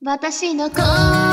私の声